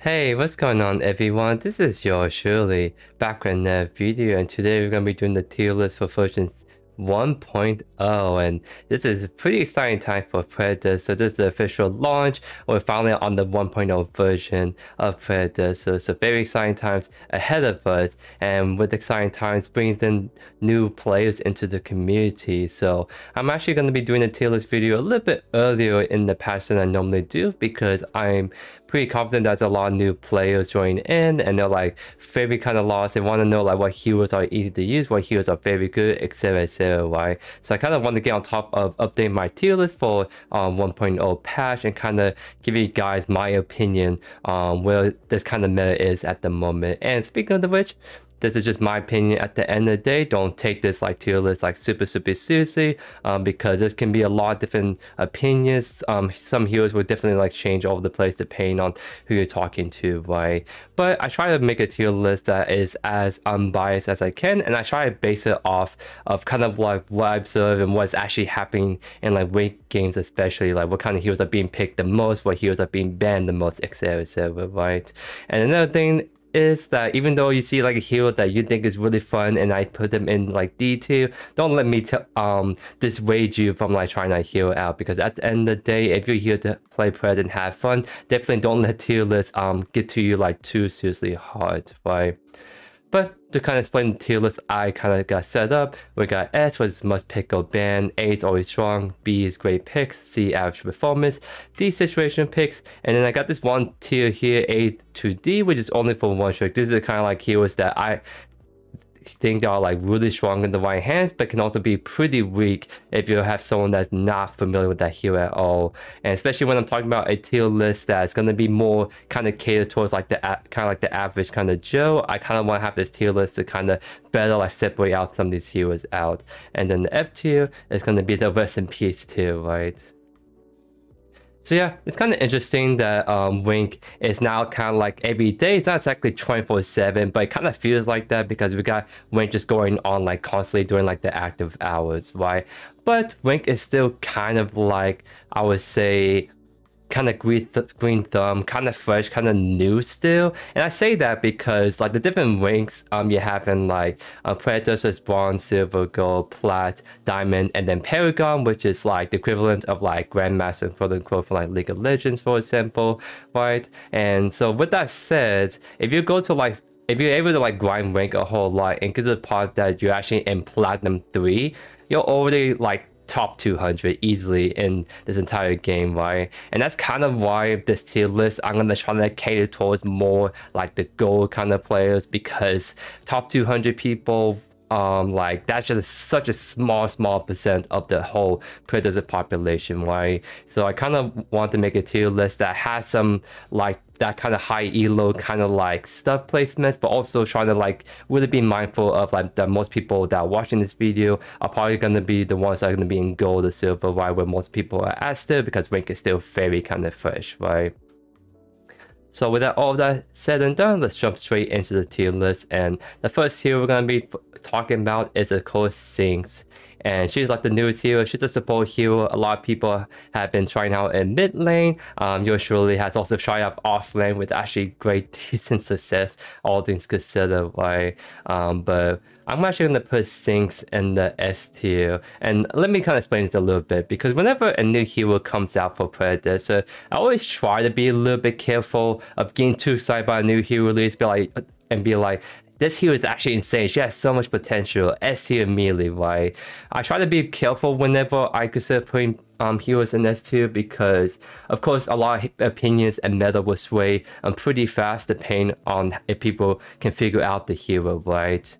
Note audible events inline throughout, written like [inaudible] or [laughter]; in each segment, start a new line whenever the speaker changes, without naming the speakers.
Hey, what's going on everyone? This is Yours Truly back in video and today we're going to be doing the tier list for version 1.0 and this is a pretty exciting time for Predecessor. So this is the official launch. We're finally on the 1.0 version of Predecessor. So it's a very exciting times ahead of us and with exciting times brings in new players into the community. So I'm actually going to be doing a tier list video a little bit earlier in the patch than I normally do because I'm pretty confident that a lot of new players join in and they're like very kind of lost. They want to know like what heroes are easy to use, what heroes are very good, etc. etc. Right? So I kind of want to get on top of updating my tier list for um, 1.0 patch and kind of give you guys my opinion on um, where this kind of meta is at the moment. And speaking of the which, this is just my opinion. At the end of the day don't take this like tier list like super super seriously um, because this can be a lot of different opinions. Um, some heroes will definitely like change all over the place depending on who you're talking to right? But i try to make a tier list that is as unbiased as i can and i try to base it off of kind of like what i observe and what's actually happening in like ranked games especially like what kind of heroes are being picked the most what heroes are being banned the most etc etc right? And another thing is that even though you see like a hero that you think is really fun and I put them in like D2, don't let me um dissuade you from like trying that hero out because at the end of the day, if you're here to play Pred and have fun, definitely don't let tier lists um get to you like too seriously hard, right? But to kind of explain the tier list I kind of got set up, we got S was must pick or ban, A is always strong, B is great picks, C average performance, D situation picks, and then I got this one tier here, A to D, which is only for one trick. This is the kind of like keywords that I think they are like really strong in the right hands, but can also be pretty weak if you have someone that's not familiar with that hero at all. And especially when I'm talking about a tier list that's going to be more kind of catered towards like the kind of like the average kind of Joe, I kind of want to have this tier list to kind of better like separate out some of these heroes out. And then the F tier is going to be the rest in peace tier, right? So yeah, it's kind of interesting that um, Wink is now kind of like every day. It's not exactly 24-7, but it kind of feels like that because we got Wink just going on like constantly during like the active hours, right? But Wink is still kind of like, I would say, kind of green, th green thumb, kind of fresh, kind of new still. And I say that because like the different ranks um you have in like uh, Predecessor, so it's bronze, silver, gold, plat, diamond, and then Paragon, which is like the equivalent of like Grandmaster, quote unquote, for like League of Legends, for example, right? And so with that said, if you go to like if you're able to like grind rank a whole lot and get to the part that you're actually in platinum 3 you're already like top 200 easily in this entire game, right? And that's kind of why this tier list, I'm going to try to cater towards more like the gold kind of players because top 200 people um like that's just such a small small percent of the whole Predecessor population right so i kind of want to make a tier list that has some like that kind of high elo kind of like stuff placements, but also trying to like really be mindful of like that most people that are watching this video are probably going to be the ones that are going to be in gold or silver, right? Where most people are at still because rank is still very kind of fresh, right? So with all that said and done, let's jump straight into the tier list. And the first tier we're going to be talking about is of course Zinx and she's like the newest hero. She's a support hero. A lot of people have been trying out in mid lane. Um, JoeYoursTruly has also tried out off lane with actually great [laughs] decent success, all things considered. Right, um, but I'm actually going to put Zinx in the S tier. And let me kind of explain this a little bit because whenever a new hero comes out for Predecessor, so I always try to be a little bit careful of getting too excited by a new hero release, be like, and be like, this hero is actually insane. She has so much potential. S tier immediately, right? I try to be careful whenever I consider putting um, heroes in S tier because, of course, a lot of opinions and meta will sway um, pretty fast depending on if people can figure out the hero, right?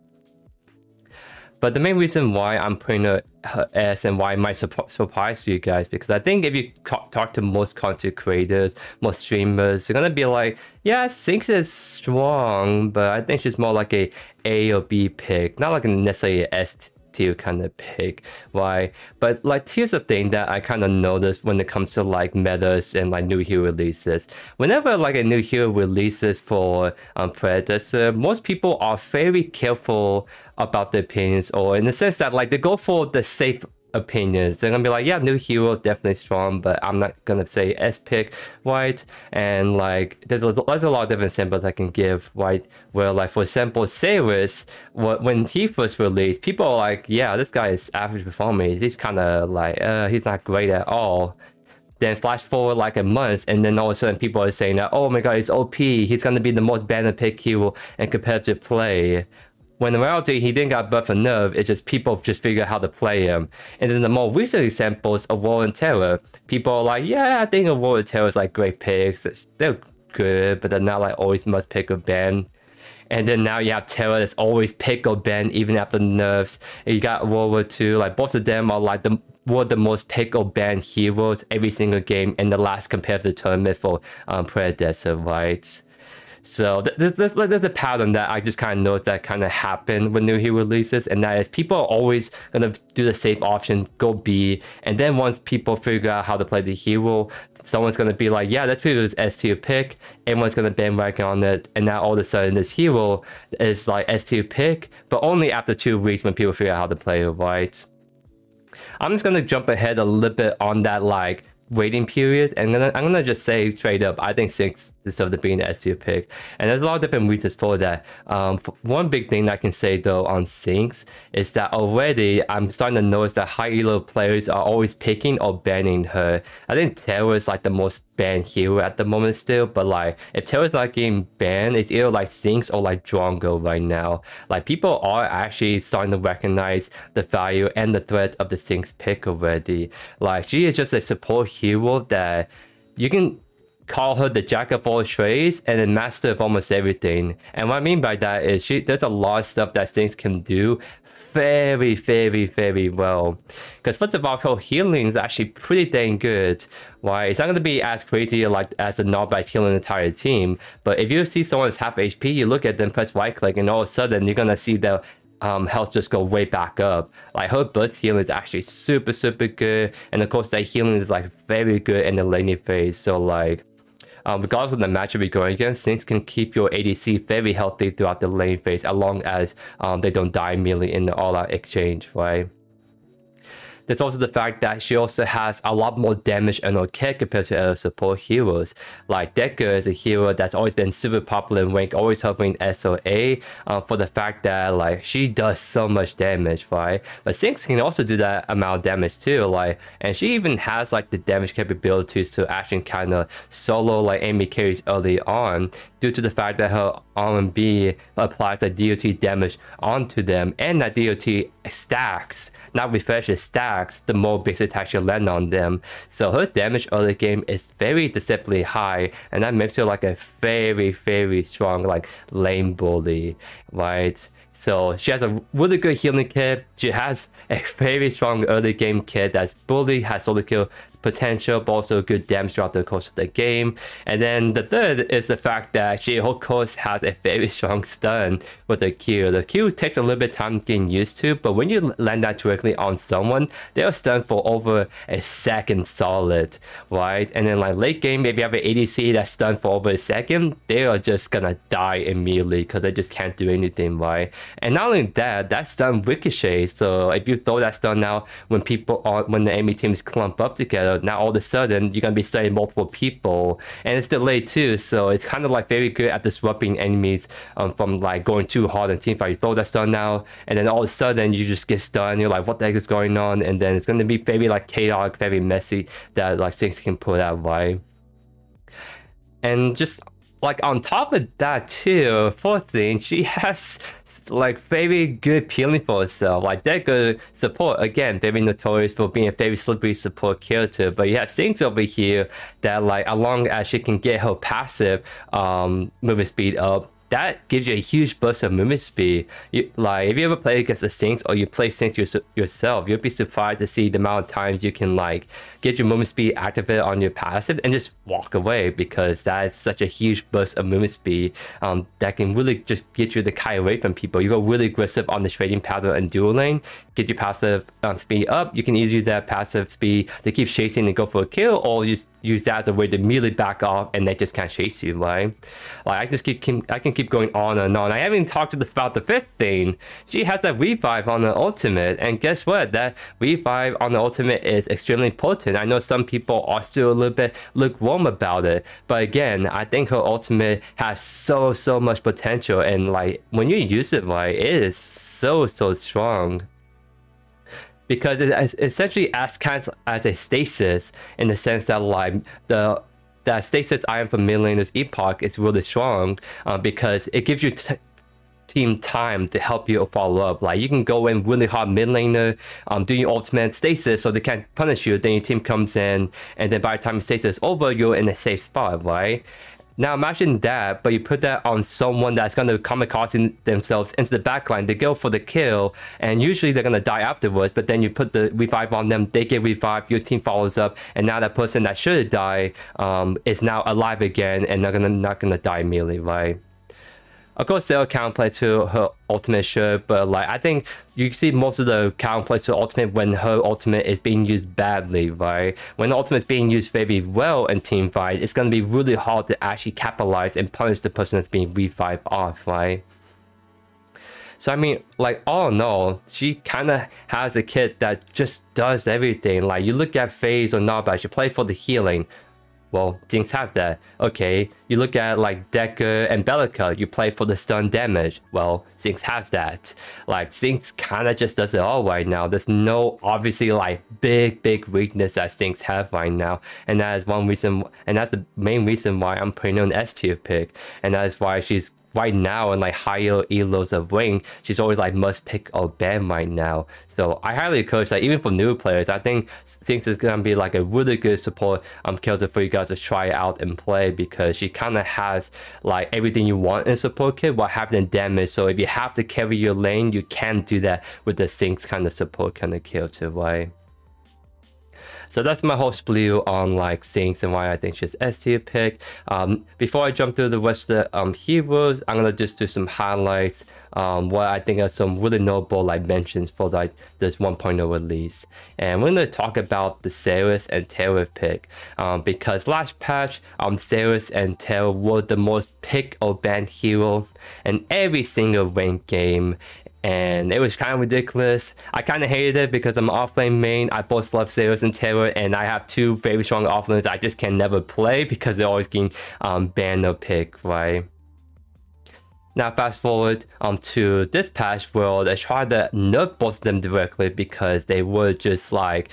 But the main reason why I'm putting her, her S and why it might surprise you guys, because I think if you talk to most content creators, most streamers, they're gonna be like, yeah, Zinx is strong, but I think she's more like a A or B pick, not like necessarily an S tier kind of pick, Why? But like here's the thing that I kind of noticed when it comes to like metas and like new hero releases. Whenever like a new hero releases for um, Predecessor, most people are very careful about the opinions or in the sense that like they go for the safe opinions. They're gonna be like, yeah, new hero definitely strong, but I'm not gonna say S pick, right? And like, there's a, there's a lot of different symbols I can give, right? Where like, for example, Zarus, when he first released, people are like, yeah, this guy is average performance. He's kind of like, uh, he's not great at all. Then flash forward like a month, and then all of a sudden people are saying that, oh my god, he's OP. He's gonna be the most banner pick hero in competitive play. When reality, he didn't got buff or nerf, it's just people just figure out how to play him. And then the more recent examples of War and Terra, people are like, yeah, I think of War and Terra is like great picks. They're good, but they're not like always must pick or ban. And then now you have Terra that's always pick or ban even after nerfs. And you got World War II, like both of them are like the were the most pick or ban heroes every single game in the last competitive tournament for um, Predecessor, right? So there's, there's, a pattern that I just kind of know that kind of happened when new hero releases, and that is people are always gonna do the safe option, go B, and then once people figure out how to play the hero, someone's gonna be like, yeah, that's pretty S tier pick. Everyone's gonna bandwagon on it, and now all of a sudden this hero is like S tier pick, but only after two weeks when people figure out how to play it right. I'm just gonna jump ahead a little bit on that like waiting period. And I'm gonna, I'm gonna just say straight up, I think Zinx deserve to be an S tier pick. And there's a lot of different reasons for that. Um, one big thing I can say though on Zinx is that already I'm starting to notice that high elo players are always picking or banning her. I think Terra is like the most banned hero at the moment still, but like if Terra's not getting banned, it's either like Zinx or like Drongo right now. Like people are actually starting to recognize the value and the threat of the Zinx pick already. Like she is just a support hero that you can call her the jack of all trades and a master of almost everything. And what I mean by that is she there's a lot of stuff that Zinx can do very, very, very well. Because first of all, her healing is actually pretty dang good. Why it's not going to be as crazy like as a knockback healing the entire team. But if you see someone that's half HP, you look at them, press right click, and all of a sudden you're going to see the um, health just go way back up. Like her burst healing is actually super, super good. And of course that healing is like very good in the laning phase. So like um, regardless of the matchup you're going against, Zinx can keep your ADC very healthy throughout the lane phase as long as um, they don't die immediately in the all-out exchange, right? There's also the fact that she also has a lot more damage and no care compared to other support heroes. Like Dekker is a hero that's always been super popular in rank, always hovering SOA uh, for the fact that like she does so much damage, right? But Zinx can also do that amount of damage too, like, and she even has like the damage capabilities to actually kind of solo like enemy carries early on due to the fact that her R&B applies a DOT damage onto them and that DOT stacks, not refreshes, stacks the more base attacks you land on them. So her damage early game is very deceptively high and that makes her like a very very strong like lane bully, right? So she has a really good healing kit. She has a very strong early game kit that's bully, has solo kill potential, but also good damage throughout the course of the game. And then the third is the fact that she of course has a very strong stun with the Q. The Q takes a little bit of time getting used to, but when you land that directly on someone, they'll stun for over a second solid, right? And then like late game, if you have an ADC that's stunned for over a second, they are just gonna die immediately because they just can't do anything, right? And not only that, that stun ricochets. So if you throw that stun out when people are when the enemy teams clump up together, now all of a sudden you're gonna be studying multiple people, and it's delayed too. So it's kind of like very good at disrupting enemies um, from like going too hard in team fight. You throw that stun now, and then all of a sudden you just get stunned. You're like, what the heck is going on? And then it's gonna be very like chaotic, very messy that like things can pull out right. And just like on top of that too, fourth thing, she [laughs] has like very good peeling for herself. Like that good support again, very notorious for being a very slippery support character. But you have Zinx over here that like as long as she can get her passive um movement speed up, that gives you a huge burst of movement speed. You, like if you ever play against the Zinx or you play Zinx your, yourself, you'll be surprised to see the amount of times you can like get your movement speed activated on your passive and just walk away because that is such a huge burst of movement speed um, that can really just get you the kite away from people. You go really aggressive on the trading pattern and dual lane, get your passive um, speed up. You can either use that passive speed to keep chasing and go for a kill or just use that as a way to immediately back off and they just can't chase you, right? Like I just keep, I can keep going on and on. I haven't talked about the fifth thing. She has that revive on the ultimate, and guess what? That revive on the ultimate is extremely potent. I know some people are still a little bit lukewarm about it, but again, I think her ultimate has so so much potential, and like when you use it right, it is so so strong. Because it essentially acts kind of as a stasis in the sense that like the that stasis iron from laner's epoch is really strong uh, because it gives you team time to help you follow up. Like you can go in really hard mid laner, um, do your ultimate stasis so they can't punish you. Then your team comes in, and then by the time stasis is over, you're in a safe spot, right? Now imagine that, but you put that on someone that's to come kamikaze themselves into the backline. They go for the kill, and usually they're to die afterwards. But then you put the revive on them, they get revived, your team follows up, and now that person that should died um, is now alive again, and they're gonna not gonna die immediately, right? Of course, they'll counterplay to her ultimate sure, but like I think you see most of the counterplays to ultimate when her ultimate is being used badly, right? When the ultimate is being used very well in team fight, it's gonna be really hard to actually capitalize and punish the person that's being revived off, right? So I mean, like all in all, she kind of has a kit that just does everything. Like you look at Phase or Narbash, she play for the healing. Well, Zinx have that. Okay, you look at like Dekker and Belica, you play for the stun damage. Well, Zinx has that. Like Zinx kind of just does it all right now. There's no obviously like big, big weakness that Zinx have right now. And that is one reason, and that's the main reason why I'm putting on S tier pick. And that is why she's right now in like higher elos of wing, she's always like must pick or ban right now. So I highly encourage that even for new players, I think think it's gonna be like a really good support um character for you guys to try out and play because she kind of has like everything you want in support kit while having damage. So if you have to carry your lane, you can do that with the Zinx kind of support kind of character, right? So that's my whole spiel on like Zinx and why I think she's S tier pick. Um, before I jump through the rest of the um, heroes, I'm gonna just do some highlights. Um, what I think are some really notable like mentions for like this 1.0 release. And we're gonna talk about the Zarus and Terra pick. Um, because last patch, um, Zarus and Terra were the most pick or banned hero in every single ranked game and it was kind of ridiculous. I kind of hated it because I'm offlane main. I both love Zarus and Terra, and I have two very strong offlanes I just can never play because they're always getting um, banned or pick, right? Now fast forward um, to this patch where they tried to nerf both of them directly because they were just like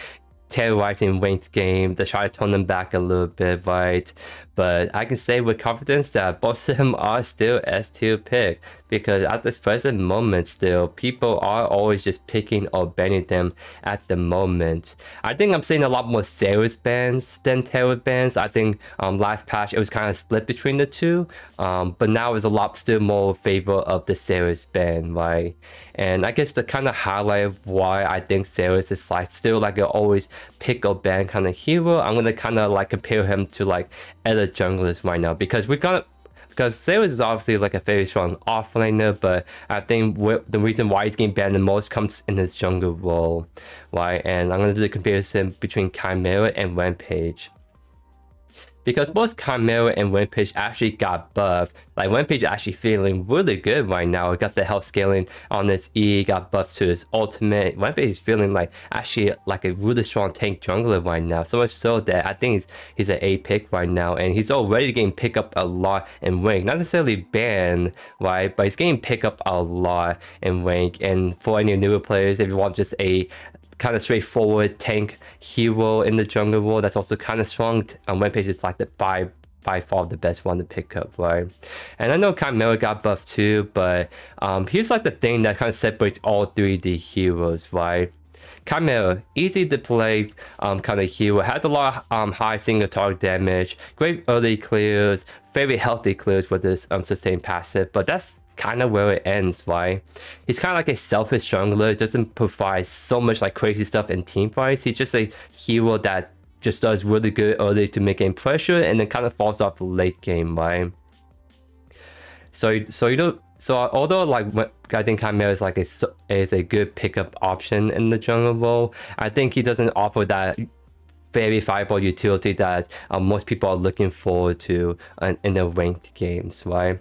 terrorizing ranked game. They tried to turn them back a little bit, right? But I can say with confidence that both of them are still S2 pick because at this present moment still, people are always just picking or banning them at the moment. I think I'm seeing a lot more Zarus bans than Terra bans. I think um, last patch it was kind of split between the two, um, but now it's a lot still more favor of the Zarus ban, right? And I guess the kind of highlight of why I think Zarus is like still like an always pick or ban kind of hero, I'm gonna kind of like compare him to like other junglers right now because we got because Zarus is obviously like a very strong offlaner, but I think the reason why he's getting banned the most comes in his jungle role, right? And I'm gonna do the comparison between Khaimera and Rampage because both Khaimera and Rampage actually got buffed. Like Rampage actually feeling really good right now. It got the health scaling on his E, got buffed to his ultimate. Rampage is feeling like actually like a really strong tank jungler right now. So much so that I think he's, he's an A pick right now and he's already getting pick up a lot in rank. Not necessarily banned, right? But he's getting pick up a lot in rank. And for any newer players, if you want just a kind of straightforward tank hero in the jungle world that's also kind of strong. On Rampage, is like the by by far the best one to pick up, right? And I know Khaimera got buffed too, but um, here's like the thing that kind of separates all three D heroes, right? Khaimera, easy to play um, kind of hero, has a lot of um, high single target damage, great early clears, very healthy clears with this um, sustained passive, but that's kind of where it ends, right? He's kind of like a selfish jungler, doesn't provide so much like crazy stuff in team fights. He's just a hero that just does really good early to make game pressure and then kind of falls off late game, right? So, so you don't. So although like I think Khaimera is like a is a good pickup option in the jungle role, I think he doesn't offer that very viable utility that uh, most people are looking forward to uh, in the ranked games, right?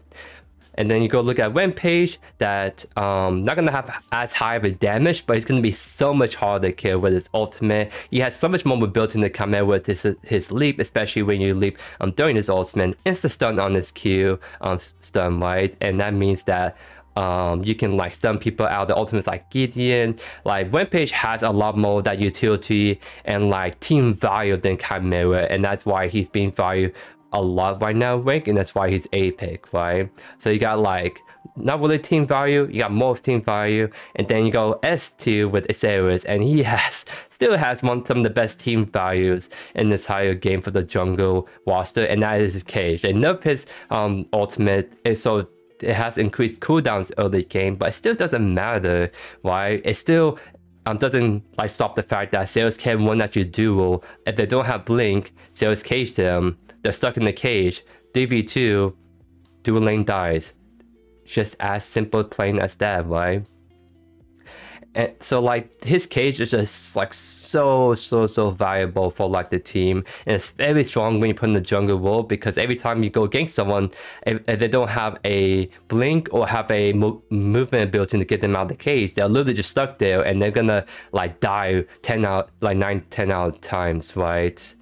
And then you go look at Rampage that um not gonna have as high of a damage, but it's gonna be so much harder to kill with his ultimate. He has so much more mobility in the combat with his his leap, especially when you leap um during his ultimate. Insta stun on his Q um stun right, and that means that um, you can like stun people out. The ultimates like Gideon, like Rampage has a lot more that utility and like team value than Khaimera, and that's why he's being valued a lot right now, rank, and that's why he's A pick, right? So you got like not really team value, you got more team value, and then you go S2 with Isaias, and he [laughs] has still has one of the best team values in the entire game for the jungle roster, and that is his cage. And nerf his um ultimate, so it has increased cooldowns early game, but it still doesn't matter, right? It still um, doesn't like stop the fact that Zarus can win at your duel. If they don't have Blink, Zarus cage them, they're stuck in the cage. DV2, dual lane dies. Just as simple plain as that, right? and so like his cage is just like so so so valuable for like the team and it's very strong when you put in the jungle role because every time you go against someone if, if they don't have a blink or have a mo movement ability to get them out of the cage they're literally just stuck there and they're gonna like die 10 out like 9 10 out times right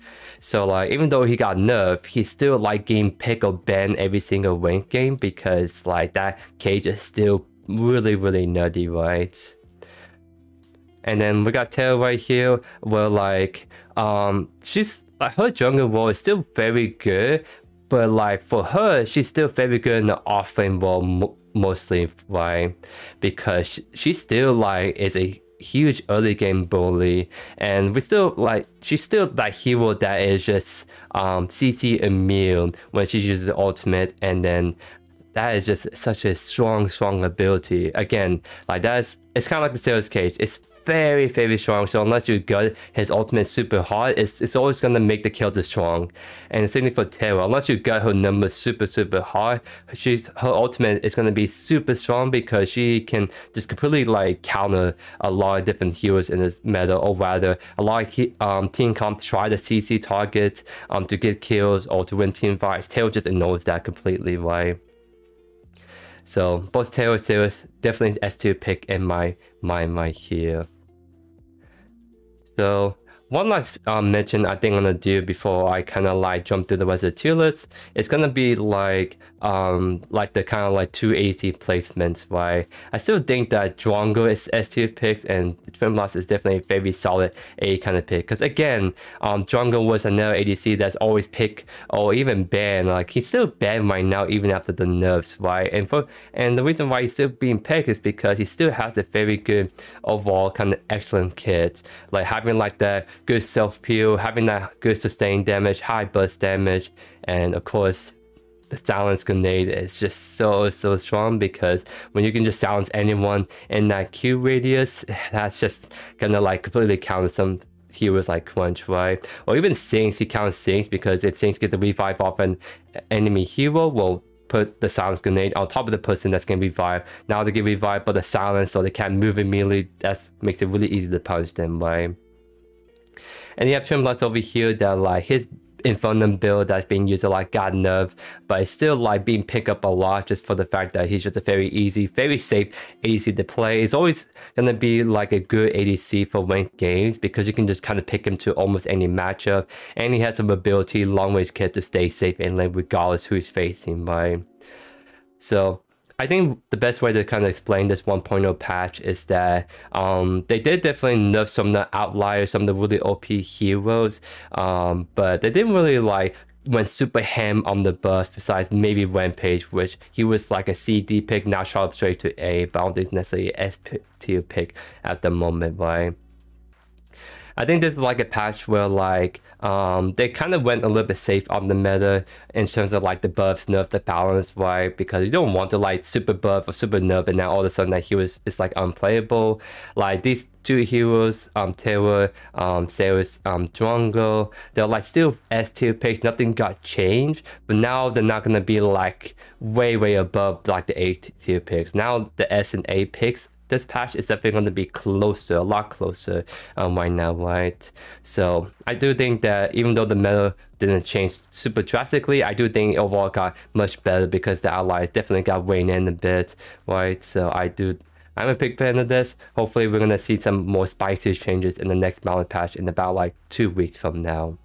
so like even though he got nerfed, he's still like getting pick or ban every single rank game because like that cage is still really really nutty, right? And then we got Tail right here where like um she's like her jungle role is still very good, but like for her, she's still very good in the offlane role mostly, right? Because she, she still like is a huge early game bully. And we still like she's still that hero that is just um CC immune when she uses ultimate. And then that is just such a strong strong ability. Again like that's it's kind of like the sales cage. It's very, very strong. So unless you gut his ultimate super hard, it's, it's always going to make the kill too strong. And the same thing for Terra. Unless you gut her numbers super, super hard, she's her ultimate is going to be super strong because she can just completely like counter a lot of different heroes in this meta, or rather, a lot of um, team comp try to CC targets um, to get kills or to win team fights. Tail just ignores that completely, right? So both Tail and Zarus definitely S2 pick in my mind right here. So one last um, mention I think I'm gonna do before I kind of like jump to the rest of the tier list. Is gonna be like um like the kind of like two AC placements Why I still think that Drongo is S tier picks and Twinblast is definitely a very solid A kind of pick. Because again um Drongo was another ADC that's always pick or even banned like he's still banned right now even after the nerfs right and for and the reason why he's still being picked is because he still has a very good overall kind of excellent kit. Like having like the good self peel having that good sustained damage high burst damage and of course the silence grenade is just so so strong because when you can just silence anyone in that Q radius, [sighs] that's just gonna like completely counter some heroes like Crunch, right? Or even Zinx, he counts Zinx because if Zinx get the revive off an enemy hero, well put the silence grenade on top of the person that's gonna revive. Now they get revived but the silence so they can't move immediately. That makes it really easy to punish them, right? And you have Twinblast over here that like his Infernum build that's being used a lot God nerve, but it's still like being picked up a lot just for the fact that he's just a very easy, very safe ADC to play. It's always gonna be like a good ADC for ranked games because you can just kind of pick him to almost any matchup, and he has some ability, long range kit to stay safe in lane regardless who he's facing, right? So I think the best way to kind of explain this 1.0 patch is that um, they did definitely nerf some of the outliers, some of the really OP heroes, um, but they didn't really like went super ham on the buff besides maybe Rampage, which he was like a CD pick, now shot up straight to A, but I don't think necessarily S tier pick at the moment, right? I think this is like a patch where like um, they kind of went a little bit safe on the meta in terms of like the buffs, nerf, the balance, right? Because you don't want to like super buff or super nerf and now all of a sudden that hero is, like unplayable. Like these two heroes, um, Terra, um, Zarus, um, Drongo, they're like still S tier picks, nothing got changed, but now they're not gonna be like way, way above like the A tier picks. Now the S and A picks this patch, is definitely going to be closer, a lot closer um, right now, right? So I do think that even though the meta didn't change super drastically, I do think overall got much better because the allies definitely got reined in a bit, right? So I do I'm a big fan of this. Hopefully we're gonna see some more spicy changes in the next mountain patch in about like two weeks from now.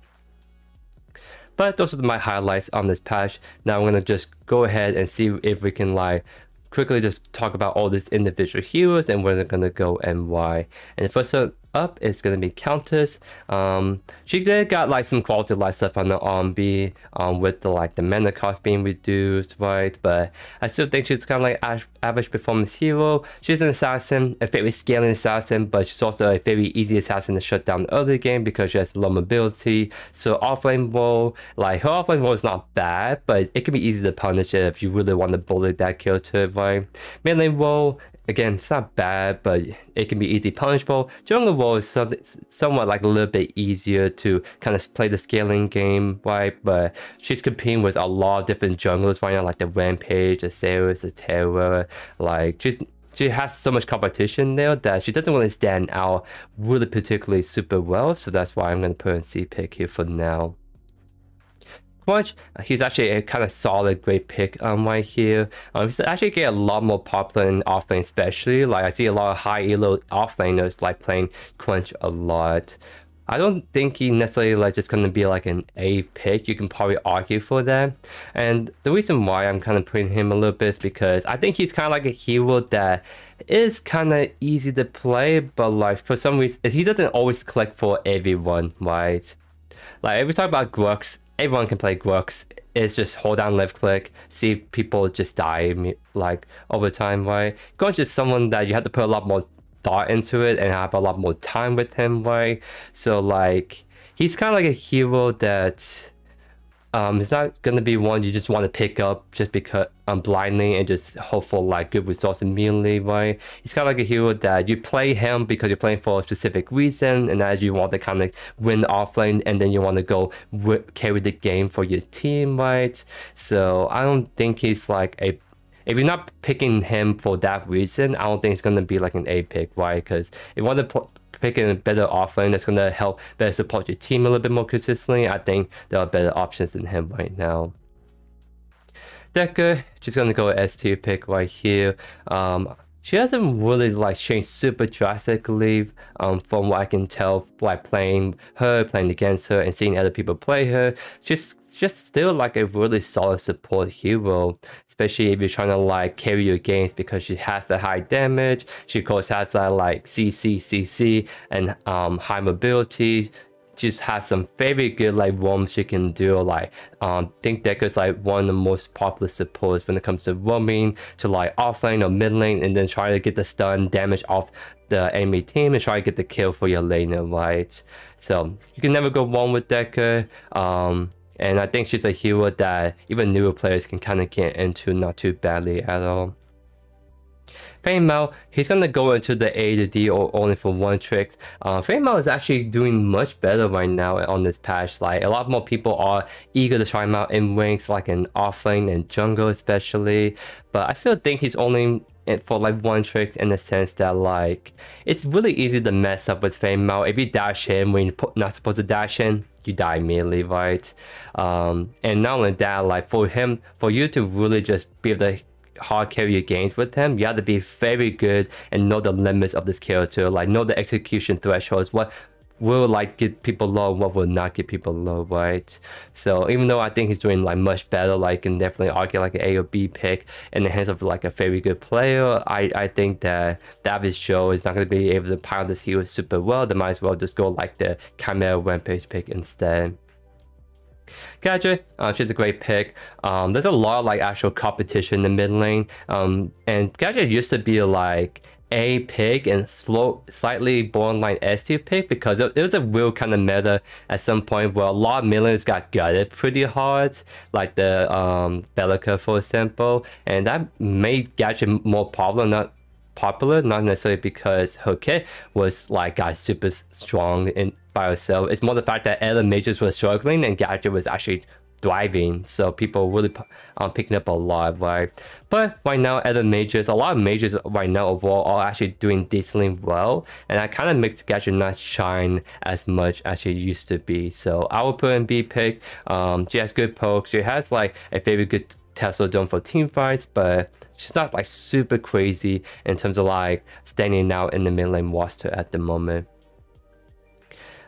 But those are my highlights on this patch. Now I'm gonna just go ahead and see if we can like quickly just talk about all these individual heroes and where they're gonna go and why. And first up is going to be Countess. Um, she did got like some quality life stuff on the RB um, with the like the mana cost being reduced, right? But I still think she's kind of like average performance hero. She's an assassin, a very scaling assassin, but she's also a very easy assassin to shut down early game because she has low mobility. So offlane role, like her offlane role is not bad, but it can be easy to punish if you really want to bully that character, right? Lane role Again, it's not bad, but it can be easy punishable. Jungle role is somewhat like a little bit easier to kind of play the scaling game, right? But she's competing with a lot of different junglers right now, like the Rampage, the Zarus, the Terra. Like, she's she has so much competition there that she doesn't really stand out really particularly super well. So that's why I'm going to put in C pick here for now much. He's actually a kind of solid, great pick um, right here. Um, he's actually get a lot more popular in offlane, especially. Like I see a lot of high elo offlaners like playing Crunch a lot. I don't think he necessarily like just gonna be like an A pick. You can probably argue for that. And the reason why I'm kind of putting him a little bit is because I think he's kind of like a hero that is kind of easy to play, but like for some reason he doesn't always click for everyone, right? Like every time about Grux, everyone can play Grux. It's just hold down left click, see people just die like over time, right? Grux is someone that you have to put a lot more thought into it and have a lot more time with him, right? So like he's kind of like a hero that um, it's not gonna be one you just want to pick up just because um blindly and just hope for like good results immediately, right? It's kind of like a hero that you play him because you're playing for a specific reason, and as you want to kind of win the offlane, and then you want to go carry the game for your team, right? So I don't think he's like a if you're not picking him for that reason, I don't think it's gonna be like an A pick, right? Because if you want to picking a better offlane that's going to help better support your team a little bit more consistently, I think there are better options than him right now. Dekker, she's going to go S tier pick right here. Um, she hasn't really like changed super drastically um, from what I can tell like playing her, playing against her and seeing other people play her. She's just still like a really solid support hero, especially if you're trying to like carry your games because she has the high damage. She of course has that like CC, CC and um, high mobility just has some very good like roams she can do. Like um think is like one of the most popular supports when it comes to roaming to like offlane or mid lane and then try to get the stun damage off the enemy team and try to get the kill for your laner, right? So you can never go wrong with Dekker. Um and I think she's a hero that even newer players can kind of get into not too badly at all. Feng Mao, he's gonna go into the A to D or only for one trick. Uh, Mao is actually doing much better right now on this patch. Like a lot more people are eager to try him out in ranks, like in offlane and jungle especially. But I still think he's only for like one trick in the sense that like it's really easy to mess up with Feng Mao. If you dash in when you're not supposed to dash in, you die immediately, right? Um, and not only that, like for him, for you to really just be able to hard carry your games with him, you have to be very good and know the limits of this character, like know the execution thresholds, what will like get people low, what will not get people low, right? So even though I think he's doing like much better, like can definitely argue like an A or B pick in the hands of like a very good player, I, I think that David Show is not going to be able to pound this hero super well. They might as well just go like the Khaimera Rampage pick instead. Gadget, uh, she's a great pick. Um, there's a lot of like actual competition in the mid lane. Um, and Gadget used to be like a pick and slow, slightly borderline S tier pick because it, it, was a real kind of meta at some point where a lot of millions got gutted pretty hard, like the um, Belica for example, and that made Gadget more popular, not popular, not necessarily because her kit was like got super strong in by herself. It's more the fact that other mages were struggling and Gadget was actually thriving. So people really um, picking up a lot, right? But right now, other majors, a lot of majors right now overall are actually doing decently well. And that kind of makes Gadget not shine as much as she used to be. So I would put in B pick. Um, she has good pokes. She has like a very good Tesla Dome for team fights, but she's not like super crazy in terms of like standing out in the mid lane roster at the moment.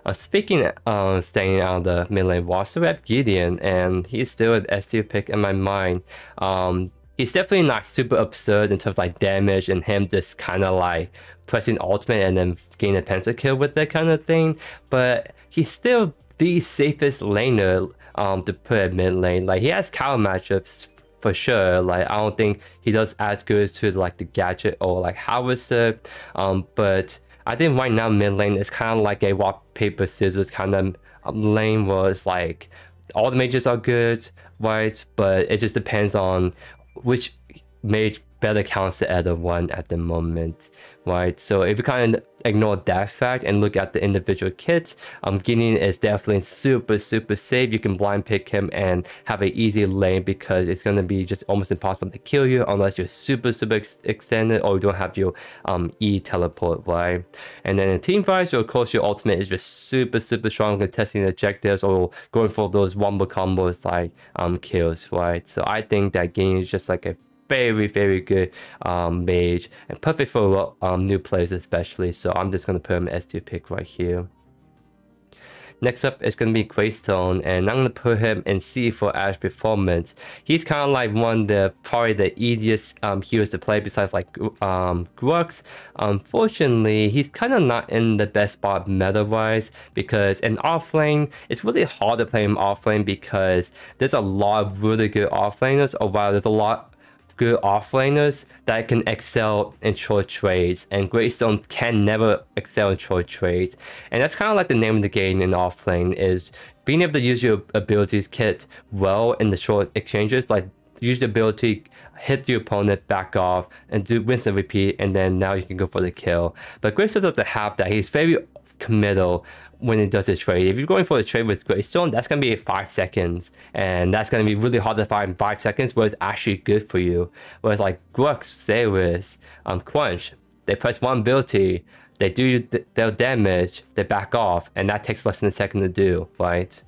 Uh, speaking uh, staying on the mid lane roster, we have Gideon, and he's still an S tier pick in my mind. Um, he's definitely not super absurd in terms of like damage and him just kind of like pressing ultimate and then getting a pentakill with that kind of thing. But he's still the safest laner um, to put at mid lane. Like he has counter matchups for sure. Like I don't think he does as good to like the gadget or like Howitzer. Um, but I think right now mid lane is kind of like a rock paper scissors kind of um, lane was like all the mages are good, right? But it just depends on which mage better counts the other one at the moment right? So if you kind of ignore that fact and look at the individual kits, um, Gideon is definitely super, super safe. You can blind pick him and have an easy lane because it's going to be just almost impossible to kill you unless you're super, super ex extended or you don't have your um, E teleport, right? And then in team fights, of course, your ultimate is just super, super strong at testing objectives or going for those wombo combos like um, kills, right? So I think that Gideon is just like a very, very good um, mage and perfect for um, new players especially. So I'm just going to put him as tier pick right here. Next up is going to be Greystone, and I'm going to put him in C for Ash Performance. He's kind of like one of the probably the easiest um, heroes to play besides like um, Grux. Unfortunately, he's kind of not in the best spot meta-wise because in offlane, it's really hard to play him offlane because there's a lot of really good offlaners, or while there's a lot good offlaners that can excel in short trades, and Greystone can never excel in short trades. And that's kind of like the name of the game in offlane is being able to use your abilities kit well in the short exchanges, like use the ability, hit the opponent, back off, and do rinse and repeat, and then now you can go for the kill. But Greystone doesn't have that. He's very committal when it does a trade. If you're going for a trade with Greystone, that's going to be 5 seconds. And that's going to be really hard to find 5 seconds where it's actually good for you. Whereas like Grux, Zarus, um, Crunch, they press one ability, they do their damage, they back off, and that takes less than a second to do, right?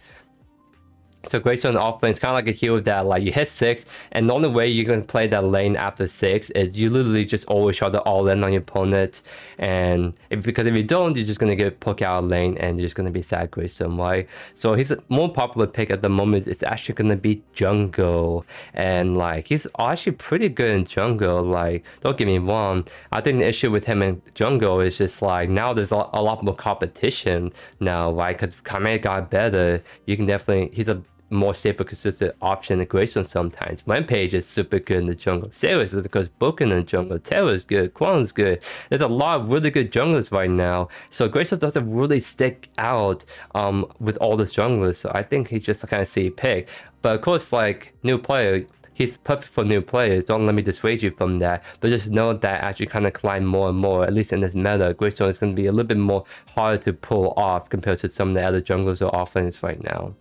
So Greystone offlane is kind of like a hero that like you hit 6 and the only way you can play that lane after 6 is you literally just always shot the all in on your opponent and if, because if you don't you're just going to get poked out lane and you're just going to be sad Greystone why? So his more popular pick at the moment is actually going to be jungle and like he's actually pretty good in jungle like don't get me wrong. I think the issue with him in jungle is just like now there's a lot more competition now right? Because Kame got better. You can definitely he's a more safer consistent option in Greystone sometimes. Rampage is super good in the jungle. Zarus is because broken in the jungle. Terra is good. Kwang is good. There's a lot of really good junglers right now. So Greystone doesn't really stick out um, with all the junglers. So I think he's just kind of safe pick. But of course, like new player, he's perfect for new players. Don't let me dissuade you from that. But just know that as you kind of climb more and more, at least in this meta, Greystone is going to be a little bit more harder to pull off compared to some of the other junglers or offense right now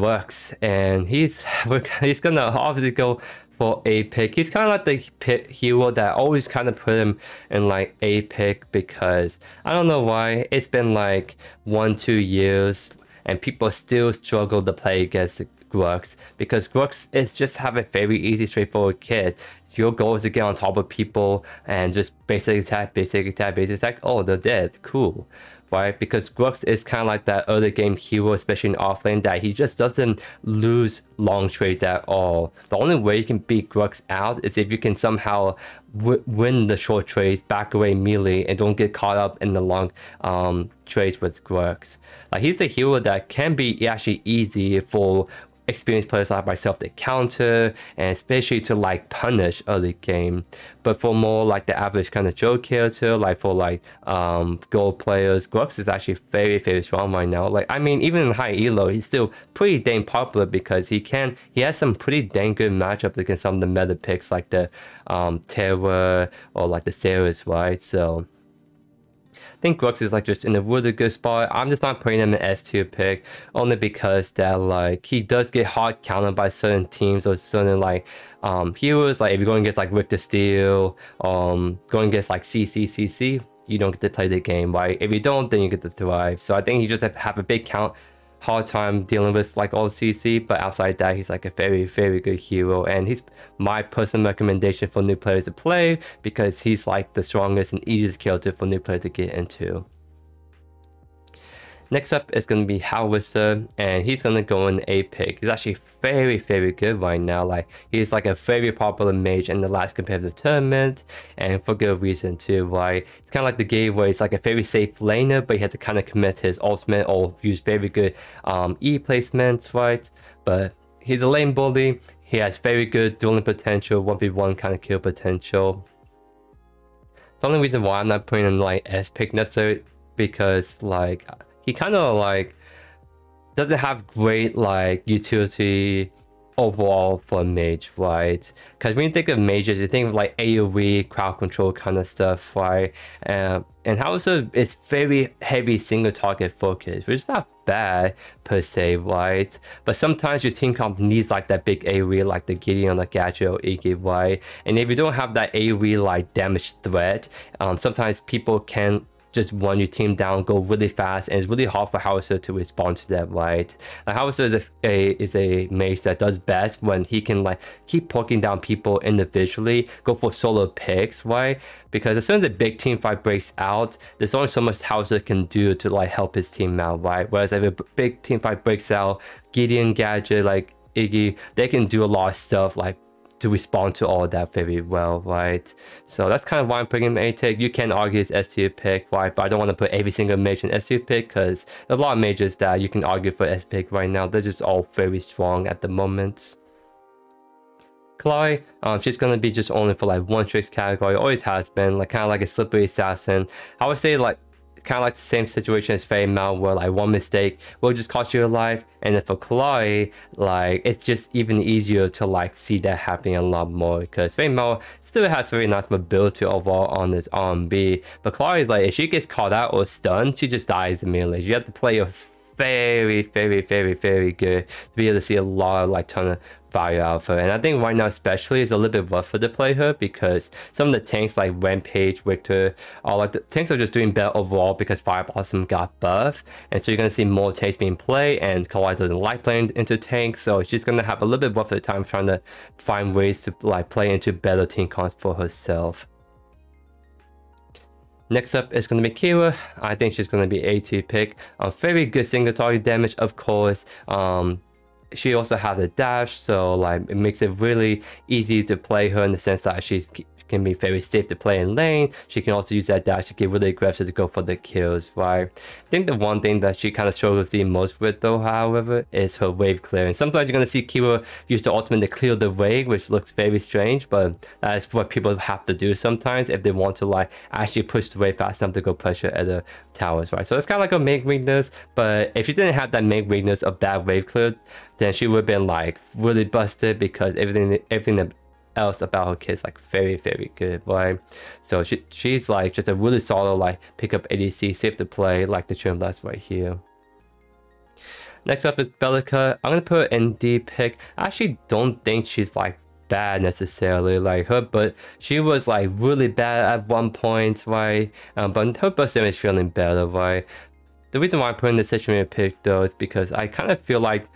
works, and he's [laughs] he's gonna obviously go for a pick. He's kind of like the pick hero that always kind of put him in like a pick because I don't know why it's been like one two years and people still struggle to play against Grux because Grux is just have a very easy straightforward kit your goal is to get on top of people and just basic attack, basic attack, basic attack. Oh, they're dead. Cool right? Because Grux is kind of like that early game hero, especially in offlane, that he just doesn't lose long trades at all. The only way you can beat Grux out is if you can somehow win the short trades, back away melee, and don't get caught up in the long um, trades with Grux. Like he's the hero that can be actually easy for experienced players like myself to counter and especially to like punish early game. But for more like the average kind of Joe character, like for like um gold players, Grux is actually very very strong right now. Like I mean even in high elo, he's still pretty dang popular because he can he has some pretty dang good matchups against some of the meta picks like the um Terra or like the Zarus, right? So think Grux is like just in a really good spot. I'm just not putting him in S tier pick only because that like he does get hard counted by certain teams or certain like um heroes. Like if you're going against like Riktor Steel, um going against like CCCC, you don't get to play the game, right? If you don't, then you get to thrive. So I think you just have, have a big count hard time dealing with like all the CC, but outside that, he's like a very, very good hero. And he's my personal recommendation for new players to play because he's like the strongest and easiest character for new players to get into. Next up is going to be Howitzer, and he's going to go in A pick. He's actually very, very good right now. Like, he's like a very popular mage in the last competitive tournament, and for good reason too. Like, it's kind of like the game where he's like a very safe laner, but he had to kind of commit his ultimate or use very good um, E placements, right? But he's a lane bully. He has very good dueling potential, 1v1 kind of kill potential. The only reason why I'm not putting in like S pick necessarily because like he kind of like doesn't have great like utility overall for mage, right? Because when you think of mages, you think of like AoE, crowd control kind of stuff, right? Um, and also it's very heavy single target focus, which is not bad per se, right? But sometimes your team comp needs like that big AoE like the Gideon, the Gadget, or Iggy, right? And if you don't have that AoE like damage threat, um, sometimes people can just run your team down, go really fast, and it's really hard for Howitzer to respond to that, right? Like Howitzer is a, a is a mage that does best when he can like keep poking down people individually, go for solo picks, right? Because as soon as the big team fight breaks out, there's only so much Howitzer can do to like help his team out, right? Whereas if a big team fight breaks out, Gideon, Gadget, like Iggy, they can do a lot of stuff like to respond to all that very well, right? So that's kind of why I'm him A tick. You can argue it's S tier pick, right? But I don't want to put every single mage in S tier pick because a lot of mages that you can argue for S pick right now, they're just all very strong at the moment. Chloe, um, she's gonna be just only for like one tricks category, always has been, like kind of like a slippery assassin. I would say like kind of like the same situation as Feng Mao where like one mistake will just cost you a life and then for Chloe like it's just even easier to like see that happening a lot more because Feng Mao still has very nice mobility overall on this RMB but Chloe is like if she gets caught out or stunned she just dies immediately. You have to play a very very very very good to be able to see a lot of like ton of Fire Alpha. And I think right now especially it's a little bit rougher to play her because some of the tanks like Rampage, Riktor, all like the tanks are just doing better overall because Fire Blossom got buff. And so you're gonna see more tanks being played and Kawaii doesn't like playing into tanks. So she's gonna have a little bit rougher time trying to find ways to like play into better team cons for herself. Next up is going to be Kira. I think she's going to be A2 pick. A very good single target damage, of course. Um, she also has a dash, so like it makes it really easy to play her in the sense that she's can be very safe to play in lane. She can also use that dash to get really aggressive to go for the kills, right? I think the one thing that she kind of struggles the most with though, however, is her wave clearing. Sometimes you're going to see Kira use the ultimate to clear the wave, which looks very strange, but that's what people have to do sometimes if they want to like actually push the wave fast enough to go pressure at the towers, right? So it's kind of like a main weakness, but if she didn't have that main weakness of bad wave clear, then she would have been like really busted because everything everything that else about her kids like very very good right? So she, she's like just a really solid like pick up adc safe to play like the Twinblast right here. Next up is Belica. I'm gonna put in d pick. I actually don't think she's like bad necessarily like her but she was like really bad at one point right? Um, but her burst is feeling better right? The reason why i'm putting the situation pick though is because i kind of feel like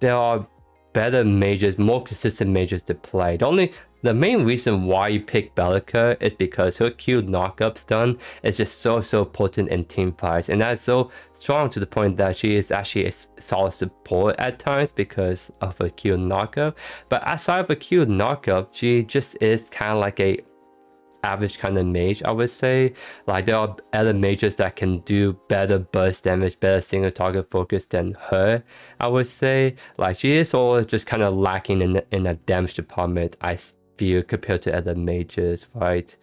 there are better mages, more consistent mages to play. The only the main reason why you pick Belica is because her Q knockup stun is just so so potent in team fights and that's so strong to the point that she is actually a solid support at times because of her Q knockup. But aside of her Q knockup, she just is kind of like a average kind of mage, I would say. Like there are other mages that can do better burst damage, better single target focus than her, I would say. Like she is always just kind of lacking in in the damage department, I feel, compared to other mages, right?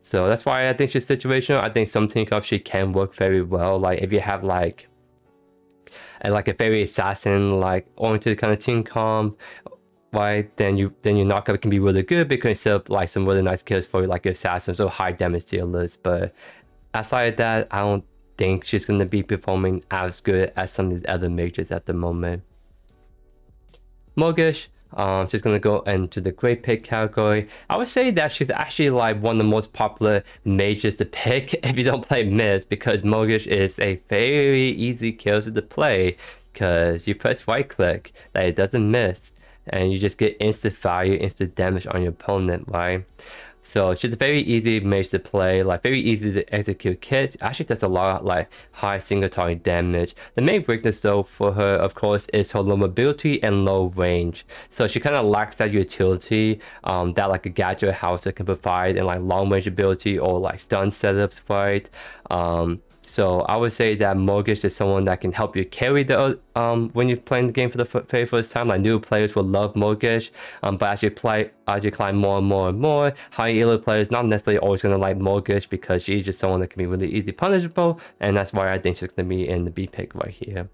So that's why I think she's situational. I think some team she can work very well. Like if you have like and like a very assassin like oriented kind of team comp right? Then you then your knockup can be really good because set up like some really nice kills for like your assassins or high damage dealers. But outside of that, I don't think she's going to be performing as good as some of the other mages at the moment. Morigesh, um, she's gonna go into the great pick category. I would say that she's actually like one of the most popular mages to pick [laughs] if you don't play mids because Morigesh is a very easy kill to play because you press right click that it doesn't miss and you just get instant value, instant damage on your opponent, right? So she's a very easy mage to play, like very easy to execute kits. Actually does a lot of like high single target damage. The main weakness though for her, of course, is her low mobility and low range. So she kind of lacks that utility um, that like a gadget house can provide and like long range ability or like stun setups, right? Um, so I would say that Morigesh is someone that can help you carry the um when you're playing the game for the very first time. Like new players will love Morigesh, um, but as you play as you climb more and more and more, high elo players not necessarily always gonna like Morigesh because she's just someone that can be really easy punishable, and that's why I think she's gonna be in the B pick right here.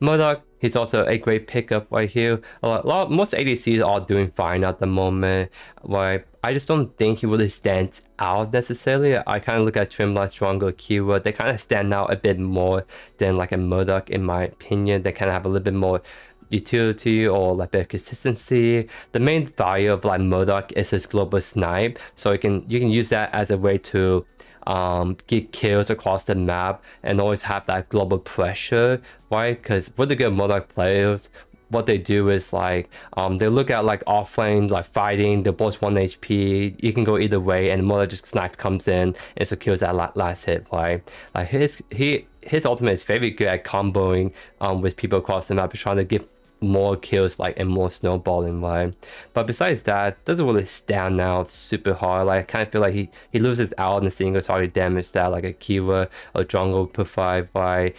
Murdock, he's also a great pickup right here. A lot, most ADCs are doing fine at the moment. Right, I just don't think he really stands out necessarily. I kind of look at Twinblast, Drongo, Kira. They kind of stand out a bit more than like a Murdock in my opinion. They kind of have a little bit more utility or like bit consistency. The main value of like Murdock is his global snipe. So you can you can use that as a way to um, get kills across the map and always have that global pressure, right? Because the good Murdock players, what they do is like um, they look at like offlane like fighting the boss 1 hp you can go either way and Murdock just snipe comes in and secures that last hit right? Like his he his ultimate is very good at comboing um, with people across the map trying to give more kills like and more snowballing right? But besides that doesn't really stand out super hard like i kind of feel like he he loses out on the single target damage that like a Kira or jungle provide right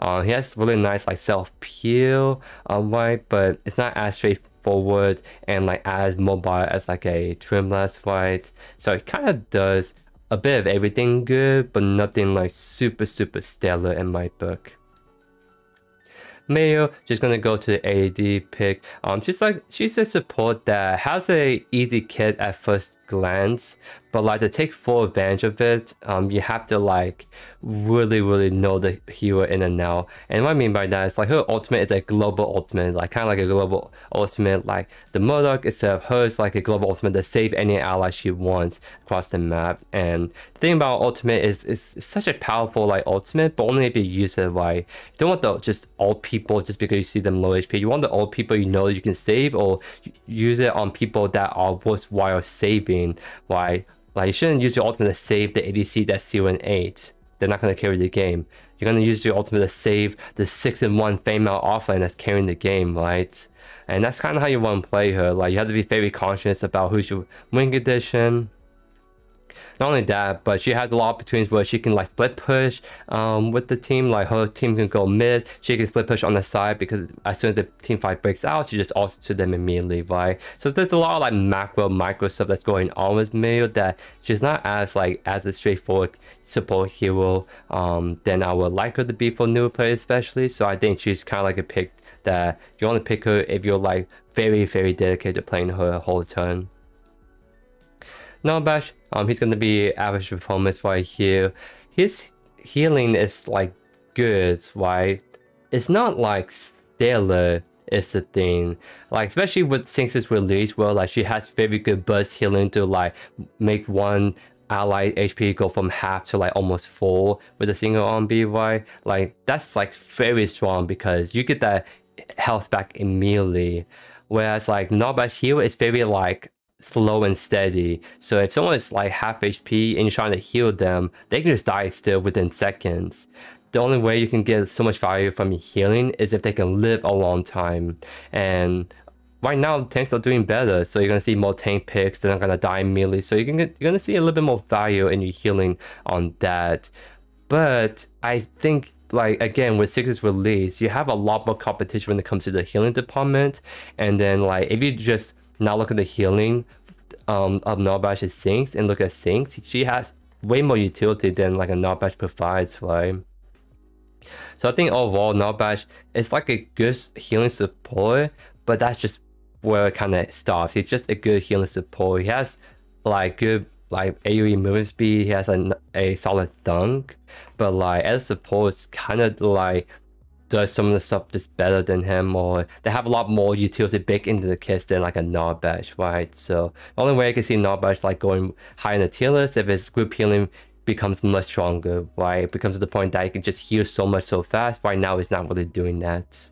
uh, he has really nice like self peel um right but it's not as straightforward and like as mobile as like a Twinblast right so it kind of does a bit of everything good but nothing like super super stellar in my book Mayo, she's gonna go to the AD pick. Um, she's like she's a support that has a easy kit at first glance, but like to take full advantage of it, um, you have to like really, really know the hero in and out. And what I mean by that is like her ultimate is a global ultimate, like kind of like a global ultimate. Like the instead of hers, like a global ultimate to save any ally she wants across the map. And the thing about ultimate is it's, such a powerful like ultimate, but only if you use it right. You don't want the just old people just because you see them low HP. You want the old people you know you can save or use it on people that are worthwhile saving. Why? Like you shouldn't use your ultimate to save the ADC that's 0 and 8. They're not going to carry the game. You're going to use your ultimate to save the 6 and 1 female offlane that's carrying the game, right? And that's kind of how you want to play her. Like you have to be very conscious about who's your wing condition, not only that, but she has a lot of opportunities where she can like split push um, with the team. Like her team can go mid, she can split push on the side because as soon as the team fight breaks out, she just ults to them immediately, right? So there's a lot of like macro, micro stuff that's going on with Mayo that she's not as like as a straightforward support hero um, than I would like her to be for newer players especially. So I think she's kind of like a pick that you to pick her if you're like very, very dedicated to playing her whole turn. Narbash, um, he's gonna be average performance right here. His healing is like good, right? It's not like stellar is the thing. Like especially with Zinx's release well, like she has very good burst healing to like make one ally HP go from half to like almost full with a single on BY. Like that's like very strong because you get that health back immediately. Whereas like Narbash heal is very like slow and steady. So if someone is like half HP and you're trying to heal them, they can just die still within seconds. The only way you can get so much value from healing is if they can live a long time. And right now tanks are doing better, so you're gonna see more tank picks. They're not gonna die immediately, so you can get, you're gonna see a little bit more value in your healing on that. But I think like again with Zinx's release, you have a lot more competition when it comes to the healing department. And then like if you just now look at the healing um, of Narbash's Zinx and look at Zinx. She has way more utility than like a Narbash provides, right? So I think overall Narbash is like a good healing support, but that's just where it kind of stops. He's just a good healing support. He has like good like AoE movement speed, he has a, a solid thunk, but like as support, it's kind of like does some of the stuff just better than him, or they have a lot more utility baked into the kits than like a Narbash, right? So the only way I can see Narbash like going high in the tier list if his group healing becomes much stronger, right? It becomes to the point that he can just heal so much so fast. Right now, he's not really doing that.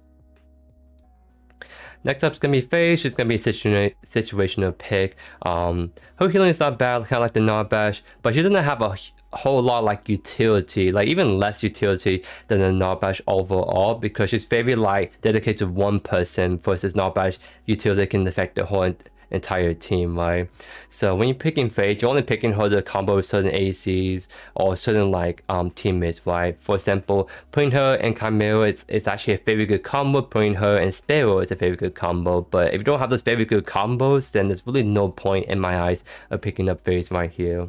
Next up is going to be Phase. She's going to be a situa situational pick. Um, her healing is not bad, kind of like the Narbash, but she doesn't have a whole lot like utility, like even less utility than the Narbash overall because she's very like dedicated to one person versus Narbash utility can affect the whole entire team, right? So when you're picking Phase, you're only picking her to combo with certain ACs or certain like um teammates, right? For example, putting her in Khaimera is, is actually a very good combo, putting her in Sparrow is a very good combo, but if you don't have those very good combos, then there's really no point in my eyes of picking up Phase right here.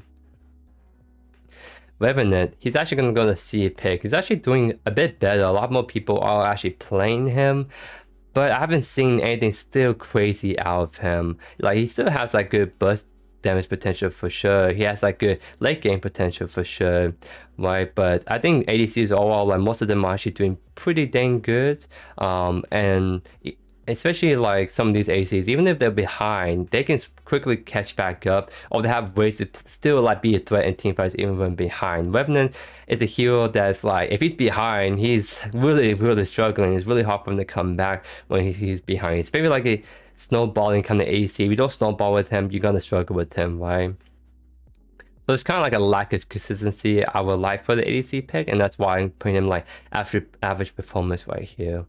Revenant, he's actually going to go to C pick. He's actually doing a bit better. A lot more people are actually playing him but I haven't seen anything still crazy out of him. Like he still has like good burst damage potential for sure. He has like good late game potential for sure, right? But I think ADCs overall, like most of them are actually doing pretty dang good. Um, and especially like some of these ACs, even if they're behind, they can quickly catch back up, or they have ways to still like be a threat in team fights even when behind. Revenant is a hero that's like, if he's behind, he's really, really struggling. It's really hard for him to come back when he's, behind. It's very like a snowballing kind of AC. If you don't snowball with him, you're gonna struggle with him, right? So it's kind of like a lack of consistency I would like for the ADC pick, and that's why I'm putting him like average, average performance right here.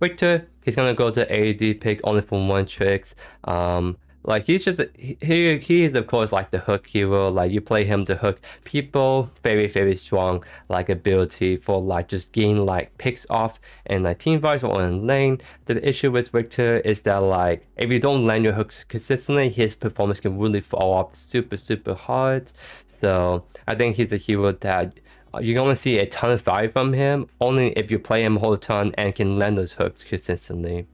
Riktor, he's gonna go to AD pick only for one tricks. Um, like he's just he he is of course like the hook hero. Like you play him to hook people. Very very strong like ability for like just getting like picks off and like team fights or in lane. The issue with Riktor is that like if you don't land your hooks consistently, his performance can really fall off super super hard. So I think he's a hero that you're to see a ton of value from him only if you play him a whole ton and can land those hooks consistently.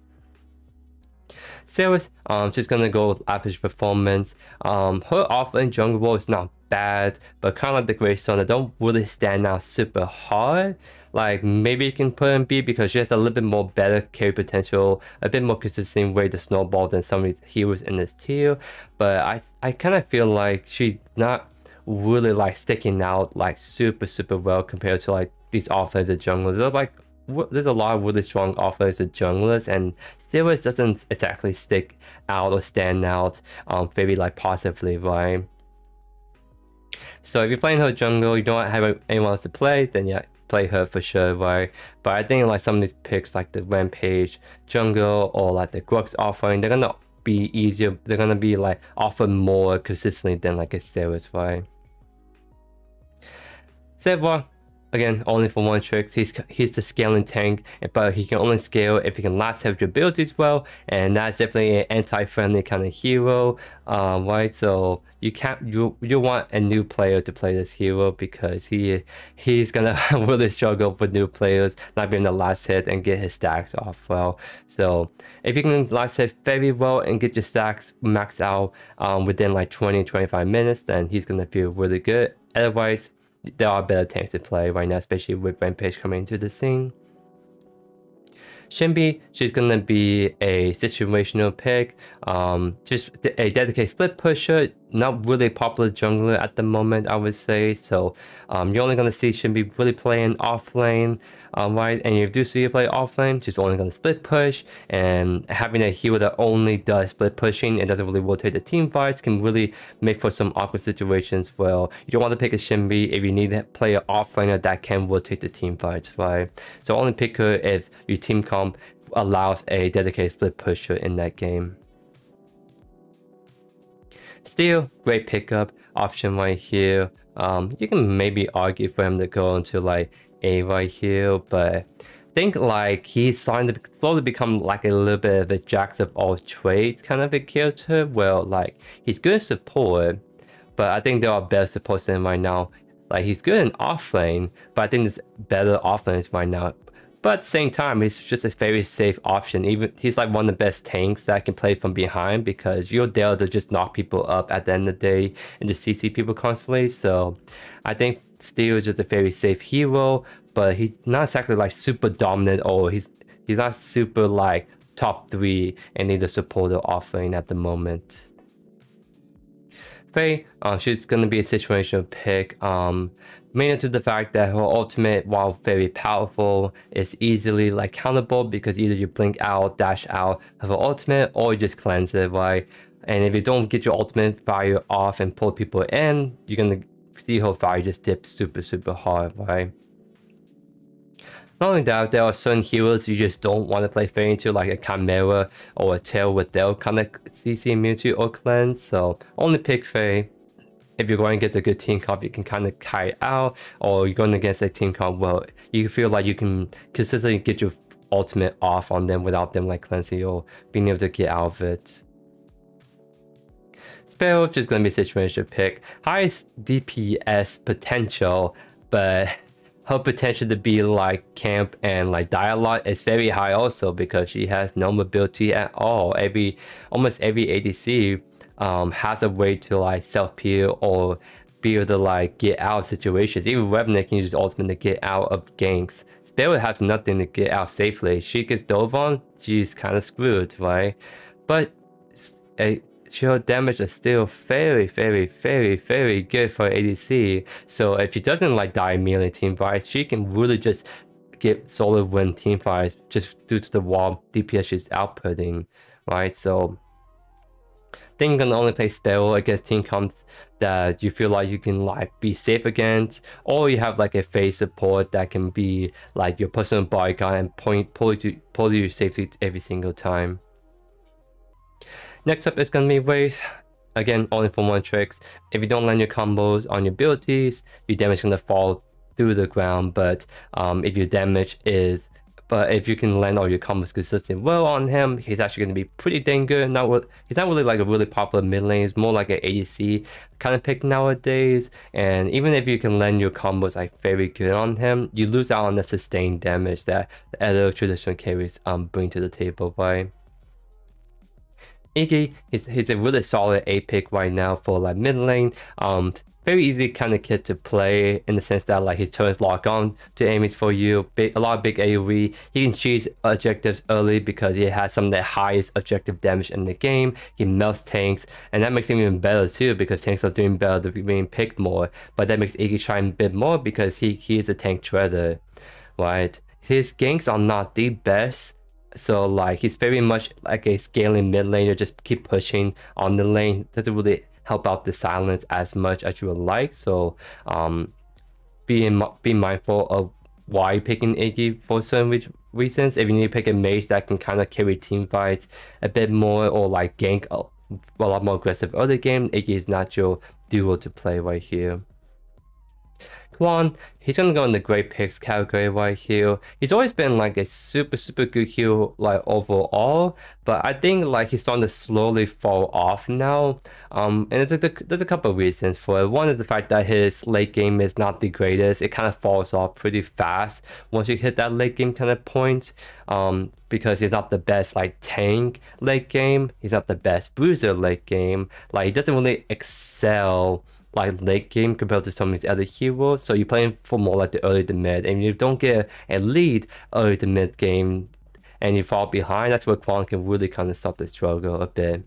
Serath, um, she's gonna go with average performance. Um, her offlane jungle role is not bad, but kind of like the Greystone, they don't really stand out super hard. Like maybe you can put in B because she has a little bit more better carry potential, a bit more consistent way to snowball than some of the heroes in this tier. But I I kind of feel like she's not really like sticking out like super super well compared to like these offensive junglers. There's like there's a lot of really strong offensive junglers and Serath doesn't exactly stick out or stand out um very like positively, right? So if you're playing her jungle, you don't have anyone else to play, then yeah, play her for sure, right? But I think like some of these picks like the Rampage jungle or like the Grux offering, they're gonna be easier, they're gonna be like offer more consistently than like a Serath, right? Sevarog, again, only for one trick. He's, he's the scaling tank, but he can only scale if he can last have your abilities well, and that's definitely an anti-friendly kind of hero, um, right? So you can't you you want a new player to play this hero because he he's gonna [laughs] really struggle with new players not being the last hit and get his stacks off well. So if you can last hit very well and get your stacks maxed out um, within like 20-25 minutes, then he's gonna feel really good. Otherwise, there are better tanks to play right now, especially with Rampage coming into the scene. Shinbi, she's gonna be a situational pick, um, just a dedicated split pusher, not really a popular jungler at the moment, I would say. So um, you're only gonna see Shinbi really playing off lane, um, right? And if you do see her play off lane, she's only gonna split push, and having a hero that only does split pushing and doesn't really rotate the team fights can really make for some awkward situations. Well, you don't want to pick a Shinbi if you need to play an off laner that can rotate the team fights, right? So only pick her if your team comp allows a dedicated split pusher in that game. Steel, great pickup option right here. Um, you can maybe argue for him to go into like A right here, but I think like he's starting to slowly become like a little bit of a jack of all trades kind of a character. Well, like he's good at support, but I think there are better supports than right now. Like he's good in offlane, but I think there's better offlanes right now But at the same time, he's just a very safe option. Even he's like one of the best tanks that can play from behind because you're there to just knock people up at the end of the day and just CC people constantly. So I think Steel is just a very safe hero, but he's not exactly like super dominant or he's he's not super like top three any of the supporter offering at the moment. Faye, uh, she's to be a situational pick, um, mainly to the fact that her ultimate, while very powerful, is easily like countable because either you blink out, dash out of her ultimate, or you just cleanse it, right? And if you don't get your ultimate fire off and pull people in, you're to see her fire just dip super, super hard, right? Not only that, there are certain heroes you just don't want to play Faye into, like a Khaimera or a Tail with their kind of CC immunity or cleanse, so only pick Faye. If you're going against a good team comp, you can kind of kite out, or you're going against a team comp, well, you feel like you can consistently get your ultimate off on them without them like cleansing or being able to get out of it. Which is going to be a situation pick. Highest DPS potential, but her potential to be like camp and like die a lot is very high also because she has no mobility at all. Every almost every ADC um, has a way to like self peel or be able to like get out of situations. Even Revenant can use ultimate to get out of ganks. Sparrow has nothing to get out safely. She gets dove on, she's kind of screwed, right? But a shield damage is still very, very, very, very good for ADC. So if she doesn't like die immediately team fights, she can really just get solid win team fights just due to the wall DPS she's outputting, right? So then you can only play spell against team comps that you feel like you can like be safe against, or you have like a phase support that can be like your personal bodyguard and point pull you pull you safely every single time. Next up is gonna be Wraith. Again, only for one tricks. If you don't land your combos on your abilities, your damage gonna fall through the ground. But um, if your damage is, but if you can land all your combos consistently well on him, he's actually gonna be pretty dang good. Not he's not really like a really popular mid lane. He's more like an ADC kind of pick nowadays. And even if you can land your combos like very good on him, you lose out on the sustained damage that the other traditional carries um bring to the table. Right. Iggy, he's, he's a really solid A pick right now for like mid lane. Um, very easy kind of kid to play in the sense that like his turns lock on to aims for you. Big, a lot of big AoE. He can choose objectives early because he has some of the highest objective damage in the game. He melts tanks, and that makes him even better too because tanks are doing better to being picked more. But that makes Iggy shine a bit more because he, he is a tank shredder, right? His ganks are not the best, so like he's very much like a scaling mid laner, just keep pushing on the lane. Doesn't really help out the silence as much as you would like. So um, being be mindful of why picking Iggy for certain reasons. If you need to pick a mage that can kind of carry team fights a bit more or like gank a, a lot more aggressive other game, Iggy is not your duo to play right here. Kwang, he's gonna go in the great picks category right here. He's always been like a super, super good hero like overall, but I think like he's starting to slowly fall off now. Um, and there's a, there's a couple of reasons for it. One is the fact that his late game is not the greatest. It kind of falls off pretty fast once you hit that late game kind of point. Um, because he's not the best like tank late game. He's not the best bruiser late game. Like he doesn't really excel like late game compared to some of the other heroes. So you're playing for more like the early to mid, and you don't get a lead early to mid game, and you fall behind. That's where Kwang can really kind of stop the struggle a bit.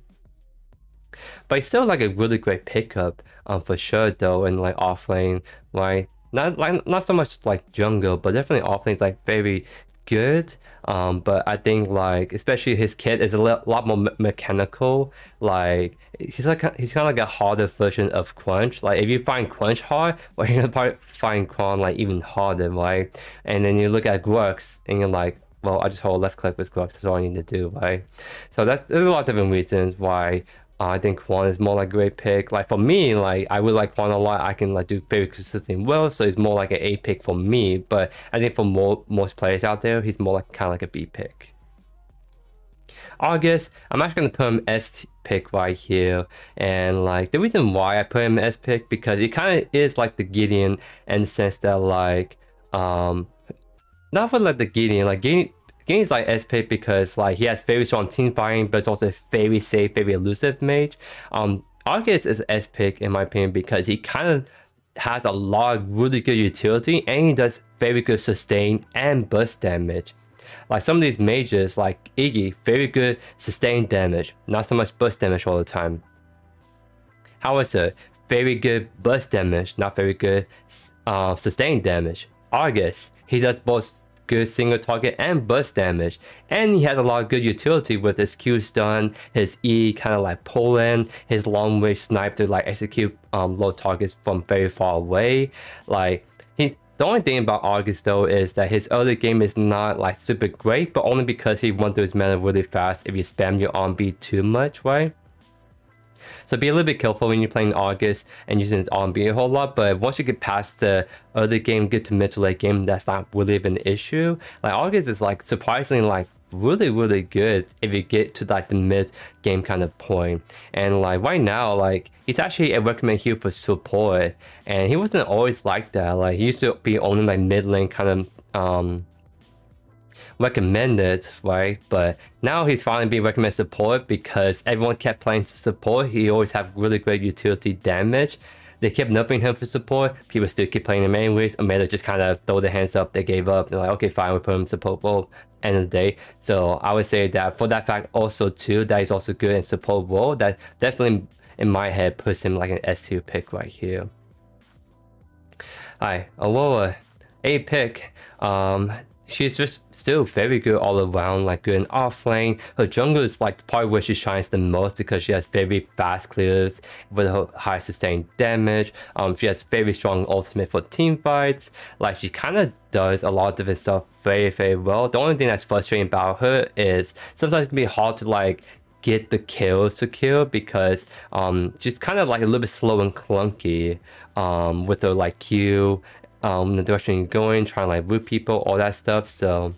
But it's still like a really great pickup um, for sure though, and like offlane, right? Not like not so much like jungle, but definitely offlane like very good. Um, but I think like especially his kit is a lot more me mechanical. Like he's like he's kind of like a harder version of Crunch. Like if you find Crunch hard, [laughs] well you're gonna probably find Kwang like even harder, right? And then you look at Grux and you're like, well, I just hold left click with Grux. That's all I need to do, right? So that there's a lot of different reasons why uh, I think Kwang is more like a great pick. Like for me, like I would like Kwang a lot. I can like do very consistent well, so it's more like an A pick for me. But I think for more, most players out there, he's more like kind of like a B pick. Argus, I'm actually gonna put him S pick right here, and like the reason why I put him S pick because it kind of is like the Gideon in the sense that like um not for like the Gideon, like Gideon, Gideon's like S pick because like he has very strong team fighting, but it's also very safe, very elusive mage. Um, Argus is S pick in my opinion because he kind of has a lot of really good utility and he does very good sustain and burst damage. Like some of these mages, like Iggy, very good sustain damage, not so much burst damage all the time. However, very good burst damage, not very good uh, sustain damage. Argus, he does both good single target and burst damage. And he has a lot of good utility with his Q stun, his E kind of like pull in, his long range snipe to like execute um, low targets from very far away. Like he the only thing about Argus though is that his early game is not like super great, but only because he runs through his mana really fast if you spam your beat too much, right? So be a little bit careful when you're playing Argus and using his R&B a whole lot, but once you get past the early game, get to mid to late game, that's not really even an issue. Like Argus is like surprisingly like really really good if you get to like the mid game kind of point and like right now like he's actually a recommend here for support and he wasn't always like that like he used to be only like mid lane kind of um recommended, right? But now he's finally being recommended support because everyone kept playing support. He always have really great utility damage. They kept nerfing him for support. People still keep playing him anyways. Omeda just kind of throw their hands up. They gave up. They're like, okay, fine, we put him support role. End of the day. So I would say that for that fact also too, that is also good in support role. That definitely in my head puts him like an S2 pick right here. Alright, Aurora, A pick. Um, she's just still very good all around, like good in offlane. Her jungle is like the part where she shines the most because she has very fast clears with her high sustained damage. Um, she has very strong ultimate for team fights. Like she kind of does a lot of different stuff very very well. The only thing that's frustrating about her is sometimes it can be hard to like get the kills to kill because um, she's kind of like a little bit slow and clunky um, with her like Q um, the direction you're going, trying to like root people, all that stuff. So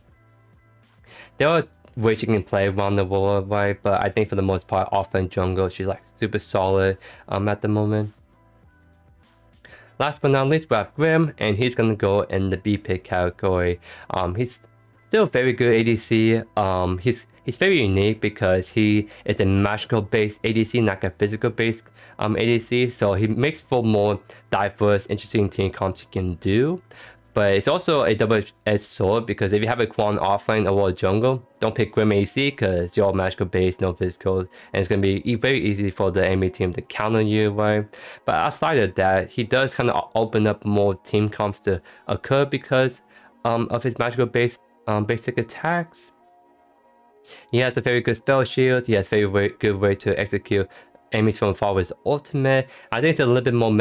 there are ways you can play around the world, right? But I think for the most part, offline jungle, she's like super solid um, at the moment. Last but not least, we have Grim, and he's gonna go in the B pick category. Um, he's still very good ADC. Um, he's he's very unique because he is a magical based ADC, not a physical based um, ADC. So he makes for more diverse, interesting team comps you can do. But it's also a double-edged sword because if you have a Kwang offline or a jungle, don't pick Grim AC because you're magical based, no physical, and it's going to be very easy for the enemy team to counter you, right? But outside of that, he does kind of open up more team comps to occur because um, of his magical based um, basic attacks. He has a very good spell shield. He has a very good way to execute enemies from far with ultimate. I think it's a little bit more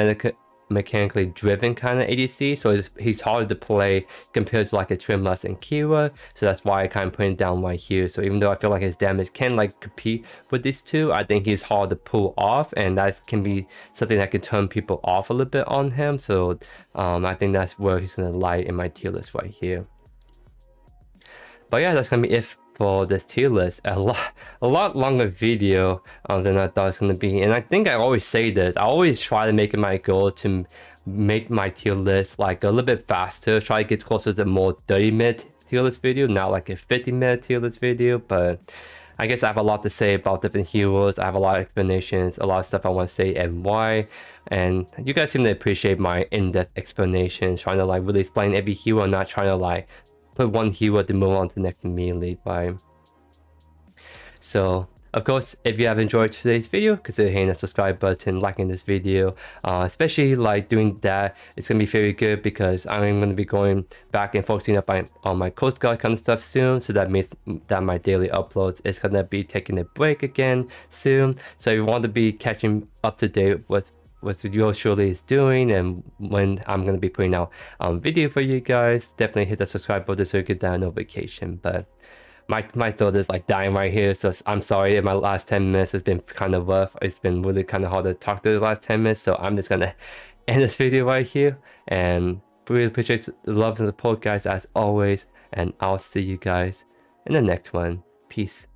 mechanically driven kind of ADC, so he's harder to play compared to like a Twinblast and Kira, so that's why I kind of put him down right here. So even though I feel like his damage can like compete with these two, I think he's hard to pull off, and that can be something that can turn people off a little bit on him. So um, I think that's where he's gonna lie in my tier list right here. But yeah, that's gonna be it for this tier list. A lot, a lot longer video um, than I thought it's gonna be. And I think I always say this. I always try to make it my goal to make my tier list like a little bit faster. Try to get closer to more 30 minute tier list video, not like a 50 minute tier list video. But I guess I have a lot to say about different heroes. I have a lot of explanations, a lot of stuff I want to say and why. And you guys seem to appreciate my in-depth explanations, trying to like really explain every hero, not trying to like put one keyword to move on to the next immediately by. So of course, if you have enjoyed today's video, consider hitting the subscribe button, liking this video, uh, especially like doing that, it's going to be very good because I'm going to be going back and focusing up on, on my Coast Guard kind of stuff soon. So that means that my daily uploads is going to be taking a break again soon. So if you want to be catching up to date with what Yours Truly is doing and when I'm going to be putting out um, video for you guys. Definitely hit the subscribe button so you get that notification. But my, my throat is like dying right here. So I'm sorry if my last 10 minutes has been kind of rough. It's been really kind of hard to talk to the last 10 minutes. So I'm just going [laughs] to end this video right here. And really appreciate the love and support guys as always. And I'll see you guys in the next one. Peace.